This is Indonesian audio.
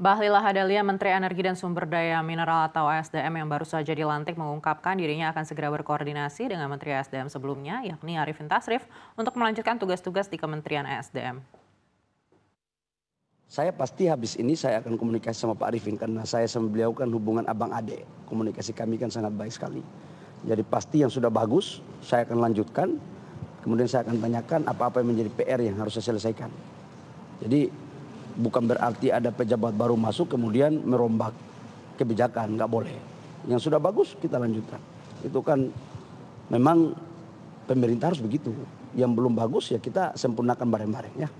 Bahlil Lahadalia, Menteri Energi dan Sumber Daya Mineral atau ASDM yang baru saja dilantik mengungkapkan dirinya akan segera berkoordinasi dengan Menteri ASDM sebelumnya, yakni Arifin Tasrif, untuk melanjutkan tugas-tugas di Kementerian ASDM. Saya pasti habis ini saya akan komunikasi sama Pak Arifin karena saya sama beliau kan hubungan abang ade. Komunikasi kami kan sangat baik sekali. Jadi pasti yang sudah bagus saya akan lanjutkan. Kemudian saya akan tanyakan apa-apa yang menjadi PR yang harus saya selesaikan. Jadi bukan berarti ada pejabat baru masuk kemudian merombak kebijakan nggak boleh. Yang sudah bagus kita lanjutkan. Itu kan memang pemerintah harus begitu. Yang belum bagus ya kita sempurnakan bareng-bareng ya